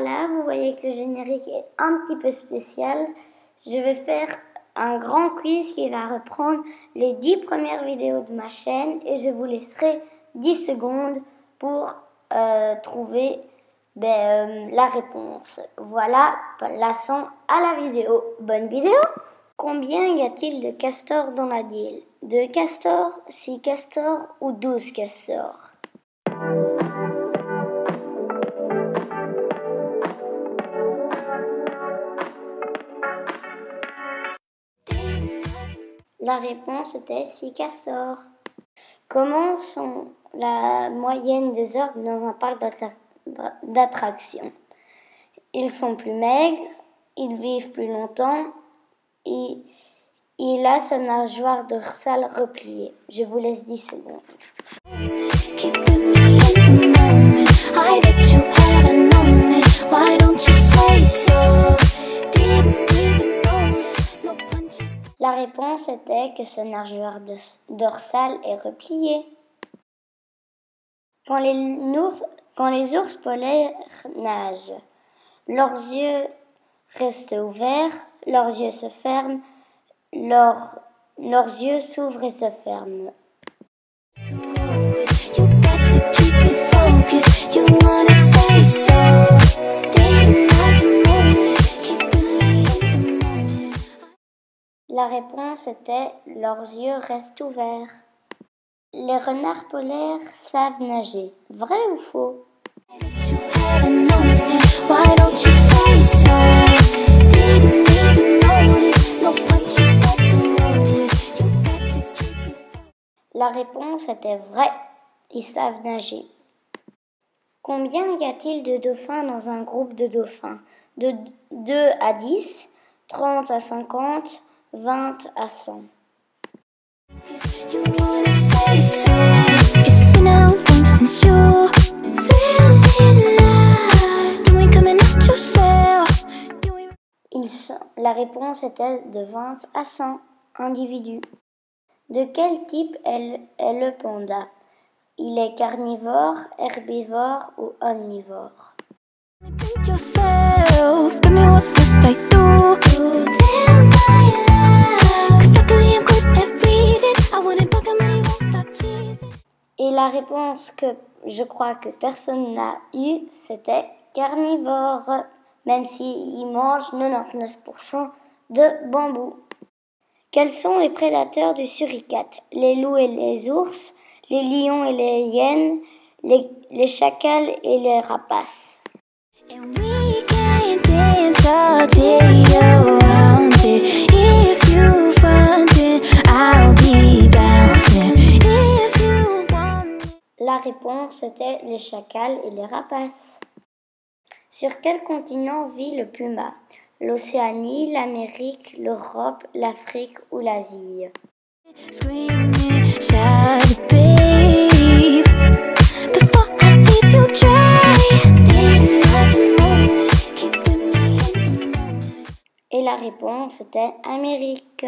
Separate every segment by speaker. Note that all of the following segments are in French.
Speaker 1: voilà, vous voyez que le générique est un petit peu spécial. Je vais faire un grand quiz qui va reprendre les 10 premières vidéos de ma chaîne et je vous laisserai 10 secondes pour euh, trouver ben, euh, la réponse. Voilà, passons à la vidéo. Bonne vidéo Combien y a-t-il de castors dans la deal Deux castors, six castors ou douze castors? La réponse était six castors. Comment sont la moyenne des heures dans un parc d'attractions Ils sont plus maigres, ils vivent plus longtemps, et il a sa nageoire dorsale repliée. Je vous laisse 10 secondes. Réponse était que sa nageoire dorsale est repliée. Quand les, ours polaires nagent, leurs yeux restent ouverts, leurs yeux se ferment, leurs yeux s'ouvrent et se ferment. Réponse était leurs yeux restent ouverts. Les renards polaires savent nager. Vrai ou faux? La réponse était vraie. Ils savent nager. Combien y a-t-il de dauphins dans un groupe de dauphins? De 2 à 10, 30 à 50, 20 à 100. La réponse était de 20 à 100 individus. De quel type est le panda? Il est carnivore, herbivore ou omnivore? La réponse que je crois que personne n'a eue, c'était carnivore, même s'il mange 99% de bambou. Quels sont les prédateurs du suricate? Les loups et les ours, les lions et les hyènes, les, chacals et les rapaces. Réponse était les chacals et les rapaces. Sur quel continent vit le puma? L'Océanie, l'Amérique, l'Europe, l'Afrique ou l'Asie? Et la réponse était Amérique.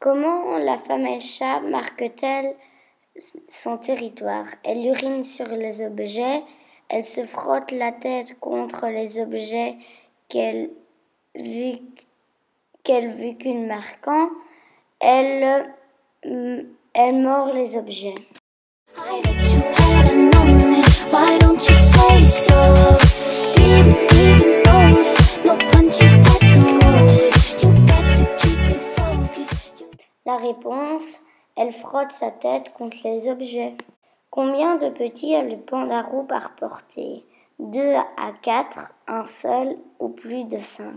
Speaker 1: Comment la femelle chat marque-t-elle son territoire. Elle urine sur les objets, elle se frotte la tête contre les objets qu'elle vu qu'elle marquant, elle, elle mord les objets. La réponse, elle frotte sa tête contre les objets. Combien de petits a le pandarou par portée? 2 à 4, un seul ou plus de 5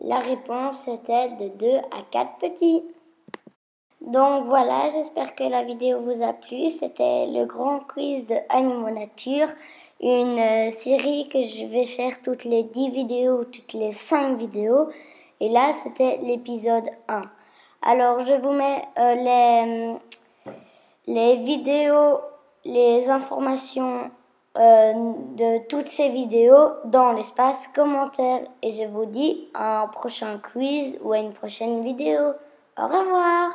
Speaker 1: La réponse était de 2 à 4 petits. Donc voilà, j'espère que la vidéo vous a plu. C'était le grand quiz de Animaux Nature, une euh, série que je vais faire toutes les 10 vidéos, toutes les 5 vidéos. Et là, c'était l'épisode 1. Alors, je vous mets euh, les, les vidéos, les informations euh, de toutes ces vidéos dans l'espace commentaire. Et je vous dis à un prochain quiz ou à une prochaine vidéo. Au revoir